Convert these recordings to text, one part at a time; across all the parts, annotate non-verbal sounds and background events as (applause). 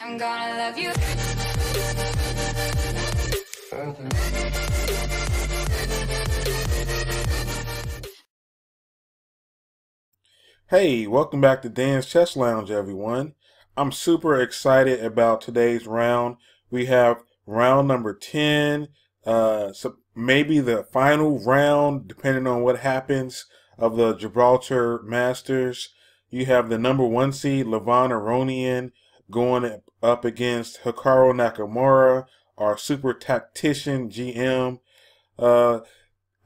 I'm gonna love you. Hey, welcome back to Dan's Chess Lounge, everyone. I'm super excited about today's round. We have round number 10, uh, so maybe the final round, depending on what happens, of the Gibraltar Masters. You have the number one seed, Levon Aronian, going up against Hikaru Nakamura, our super tactician GM. Uh,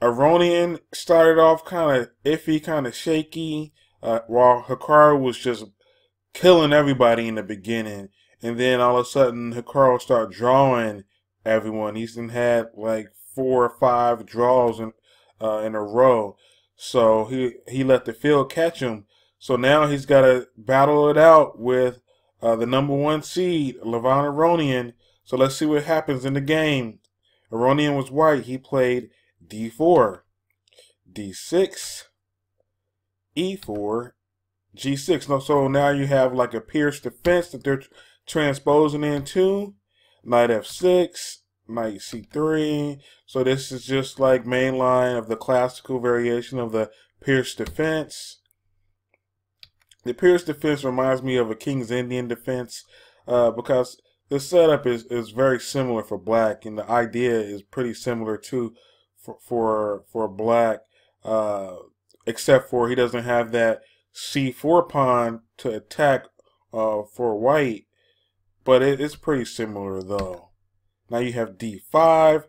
Aronian started off kind of iffy, kind of shaky, uh, while Hikaru was just killing everybody in the beginning. And then all of a sudden, Hikaru started drawing everyone. He's had like four or five draws in, uh, in a row. So he, he let the field catch him. So now he's got to battle it out with uh, the number one seed, Levon Aronian. So let's see what happens in the game. Aronian was white. He played d4, d6, e4, g6. So now you have like a Pirc defense that they're transposing into. Knight f6, knight c3. So this is just like mainline of the classical variation of the Pirc defense. The Pirc defense reminds me of a King's Indian defense uh, because the setup is, is very similar for black and the idea is pretty similar too for for, for black uh, except for he doesn't have that c4 pawn to attack uh, for white but it, it's pretty similar though. Now you have d5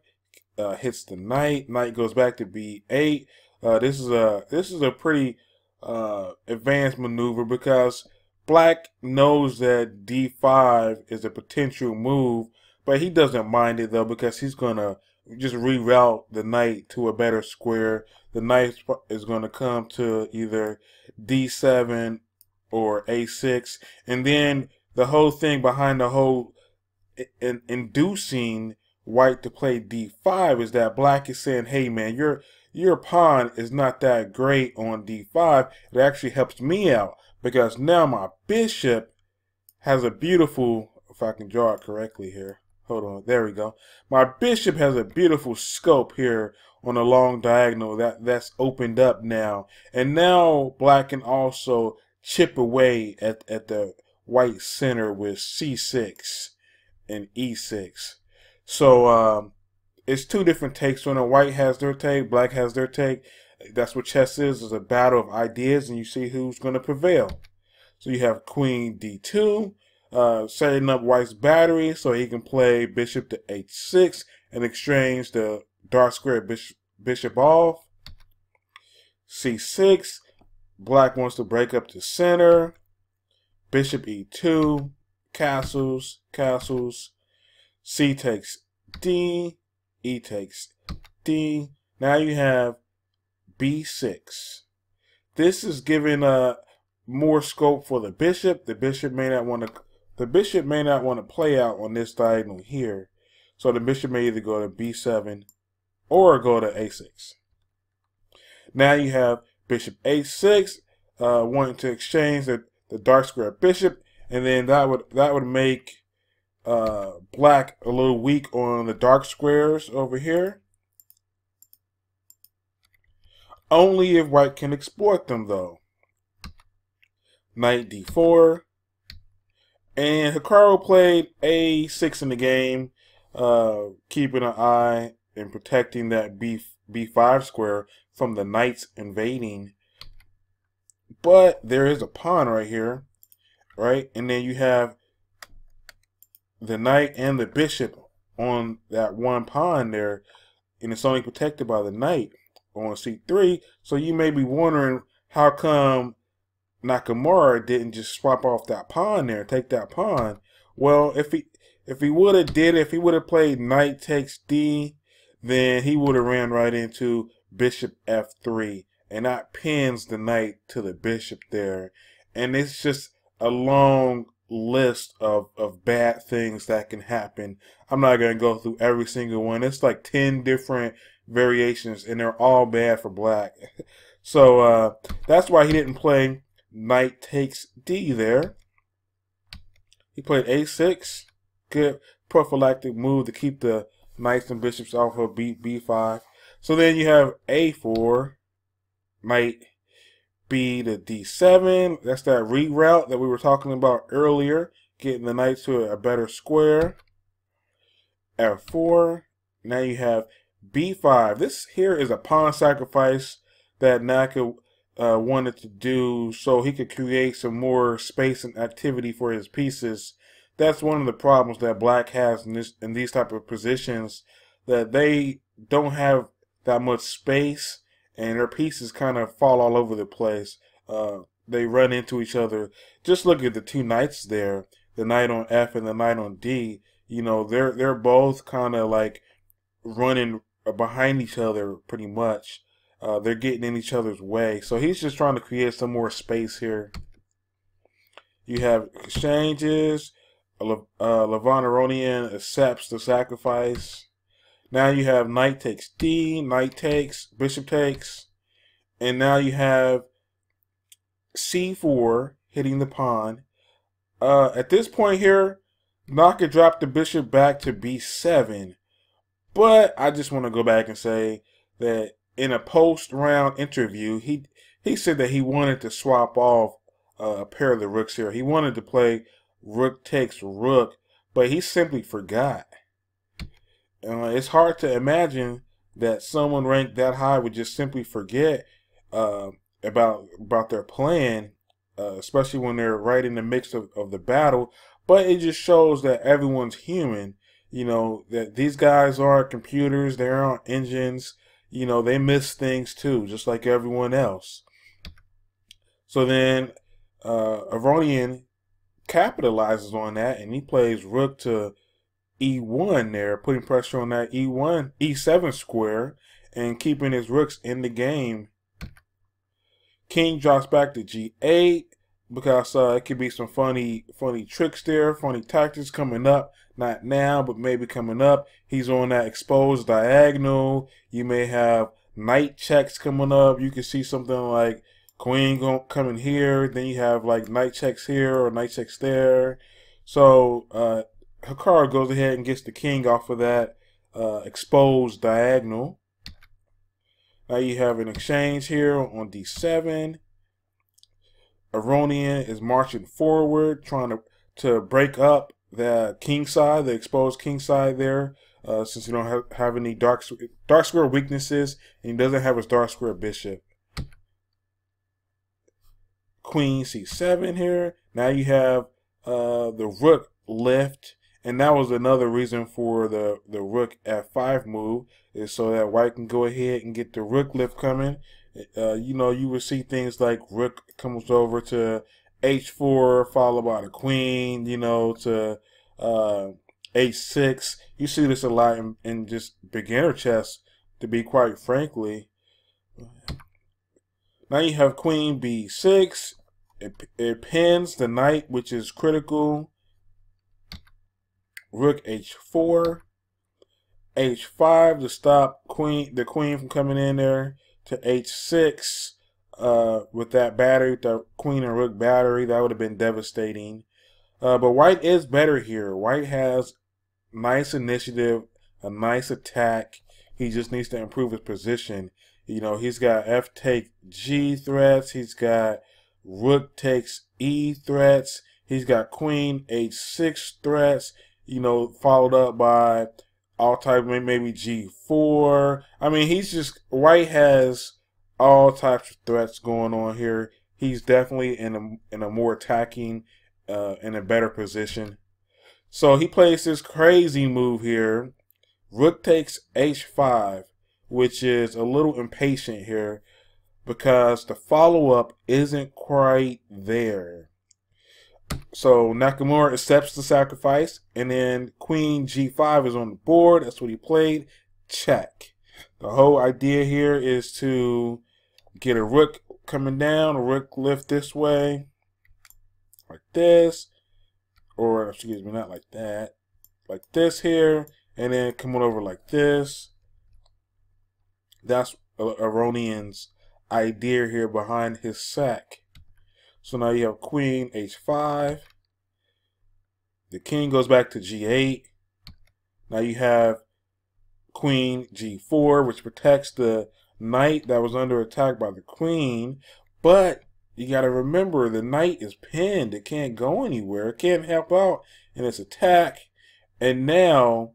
uh, hits the knight. Knight goes back to b8. Uh, this is a this is a pretty uh, advanced maneuver because Black knows that d5 is a potential move, but he doesn't mind it though because he's gonna just reroute the knight to a better square. The knight is gonna come to either d7 or a6, and then the whole thing behind the whole in, inducing white to play d5 is that black is saying, "Hey man, your your pawn is not that great on d5. It actually helps me out because now my bishop has a beautiful, if I can draw it correctly here. Hold on, there we go. My bishop has a beautiful scope here on a long diagonal that that's opened up now, and now black can also chip away at at the white center with c6 and e6. So um, it's two different takes on it. White has their take, black has their take. That's what chess is, is a battle of ideas, and you see who's going to prevail. So you have queen d2, uh, setting up white's battery so he can play bishop to h6 and exchange the dark square bishop off. c6, black wants to break up the center. Bishop e2, castles, castles. C takes D, E takes D. Now you have B6. This is giving a uh, more scope for the bishop. The bishop may not want to the bishop may not want to play out on this diagonal here. So the bishop may either go to B7 or go to A6. Now you have bishop A6 uh, wanting to exchange the the dark square bishop, and then that would that would make uh, black a little weak on the dark squares over here. Only if white can exploit them, though. Knight d4. And Hikaru played a6 in the game, uh, keeping an eye and protecting that b b5 square from the knights invading but there is a pawn right here, right? And then you have the knight and the bishop on that one pawn there, and it's only protected by the knight on c3. So you may be wondering how come Nakamura didn't just swap off that pawn there, take that pawn. Well, if he if he would have did if he would have played knight takes d, then he would have ran right into bishop f3 and that pins the knight to the bishop there. And it's just a long list of, of bad things that can happen. I'm not going to go through every single one. It's like 10 different variations, and they're all bad for black. (laughs) so uh, that's why he didn't play knight takes d there. He played a6. Good prophylactic move to keep the knights and bishops off of b b5. So then you have a4, knight b to d7. That's that reroute that we were talking about earlier, getting the knight to a better square. f4. Now you have b5. This here is a pawn sacrifice that Naka uh, wanted to do so he could create some more space and activity for his pieces. That's one of the problems that Black has in this in these type of positions that they don't have that much space and their pieces kind of fall all over the place. Uh, they run into each other. Just look at the two knights there, the knight on F and the knight on D. You know, they're they're both kind of like running behind each other pretty much. Uh, they're getting in each other's way. So he's just trying to create some more space here. You have exchanges. Uh, Levon Aronian accepts the sacrifice. Now you have knight takes D, knight takes, bishop takes. And now you have c4 hitting the pawn. Uh, at this point here, Naka dropped the bishop back to b7. But I just want to go back and say that in a post round interview, he he said that he wanted to swap off uh, a pair of the rooks here. He wanted to play rook takes rook, but he simply forgot. Uh, it's hard to imagine that someone ranked that high would just simply forget uh, about about their plan, uh, especially when they're right in the mix of, of the battle. But it just shows that everyone's human. You know that these guys aren't computers; they aren't engines you know, they miss things too, just like everyone else. So then uh, Aronian capitalizes on that and he plays rook to e1 there, putting pressure on that e1, e7 square and keeping his rooks in the game. King drops back to g8 because uh, it could be some funny, funny tricks there, funny tactics coming up. Not now, but maybe coming up. He's on that exposed diagonal. You may have knight checks coming up. You can see something like queen coming here. Then you have like knight checks here or knight checks there. So uh, Hikaru goes ahead and gets the king off of that uh, exposed diagonal. Now you have an exchange here on d7. Aronian is marching forward, trying to, to break up the king side, the exposed king side there, uh, since you don't have, have any dark dark square weaknesses, and he doesn't have his dark square bishop. Queen c7 here. Now you have uh, the rook lift, and that was another reason for the, the rook f5 move, is so that white can go ahead and get the rook lift coming, uh, you know, you would see things like rook comes over to h4 followed by the queen, you know, to uh, h6. You see this a lot in, in just beginner chess, to be quite frankly. Now you have queen b6. It, it pins the knight, which is critical. Rook h4. h5 to stop queen the queen from coming in there to h6 uh, with that battery, the queen and rook battery. That would have been devastating. Uh, but white is better here. White has nice initiative, a nice attack. He just needs to improve his position. You know, he's got f take g threats. He's got rook takes e threats. He's got queen h6 threats. You know, followed up by all type maybe G4. I mean, he's just White has all types of threats going on here. He's definitely in a in a more attacking, uh, in a better position. So he plays this crazy move here. Rook takes H5, which is a little impatient here because the follow up isn't quite there. So Nakamura accepts the sacrifice, and then Queen G5 is on the board. That's what he played. Check. The whole idea here is to get a rook coming down, a rook lift this way, like this, or excuse me, not like that, like this here, and then coming over like this. That's Aronian's idea here behind his sack. So now you have queen h5. The king goes back to g8. Now you have queen g4, which protects the knight that was under attack by the queen. But you got to remember the knight is pinned. It can't go anywhere. It can't help out in its attack. And now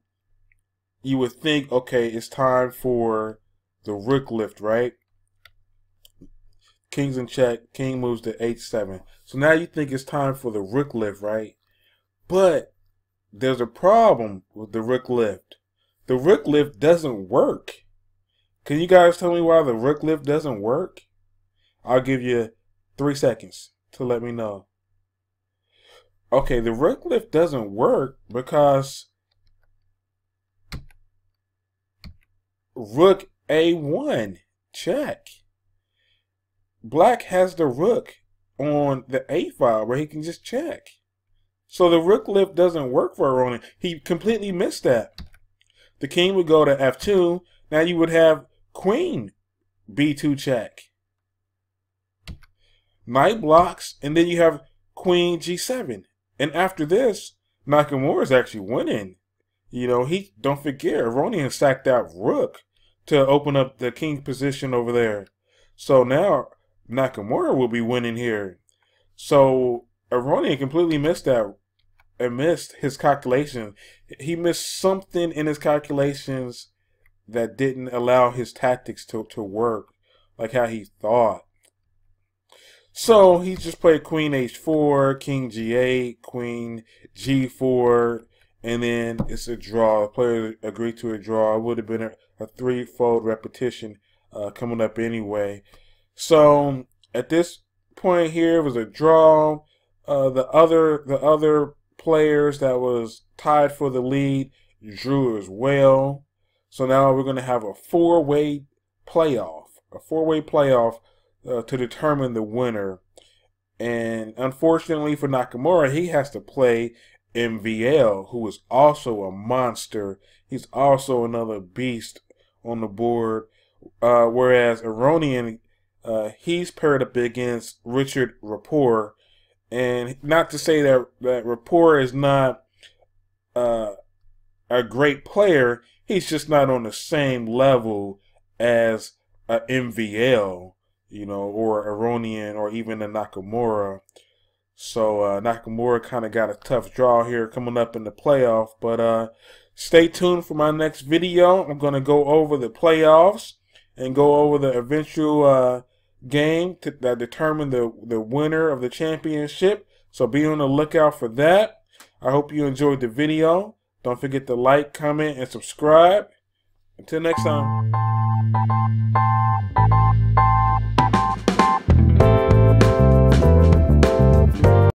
you would think, okay, it's time for the rook lift, right? King's in check. King moves to h7. So now you think it's time for the rook lift, right? But there's a problem with the rook lift. The rook lift doesn't work. Can you guys tell me why the rook lift doesn't work? I'll give you three seconds to let me know. Okay, the rook lift doesn't work because rook a1 check. Black has the rook on the a file where he can just check. So the rook lift doesn't work for Aronian. He completely missed that. The king would go to f2. Now you would have queen b2 check. Knight blocks, and then you have queen g7. And after this, Nakamura is actually winning. You know, he don't forget, Aronian sacked that rook to open up the king position over there. So now Nakamura will be winning here. So Aronian completely missed that and missed his calculation. He missed something in his calculations that didn't allow his tactics to, to work like how he thought. So he just played Queen H4, King G8, Queen G4, and then it's a draw. The player agreed to a draw. It would have been a, a threefold repetition uh, coming up anyway. So at this point here was a draw. Uh, the other the other players that was tied for the lead drew as well. So now we're going to have a four-way playoff, a four-way playoff uh, to determine the winner. And unfortunately for Nakamura, he has to play MVL, who is also a monster. He's also another beast on the board. Uh, whereas Aronian, uh, he's paired up against Richard Rapport. And not to say that, that Rapport is not uh, a great player, he's just not on the same level as a MVL you know, or Aronian or even a Nakamura. So uh, Nakamura kind of got a tough draw here coming up in the playoff. But uh, stay tuned for my next video. I'm going to go over the playoffs and go over the eventual uh, game to, that determine the, the winner of the championship. So be on the lookout for that. I hope you enjoyed the video. Don't forget to like, comment, and subscribe. Until next time.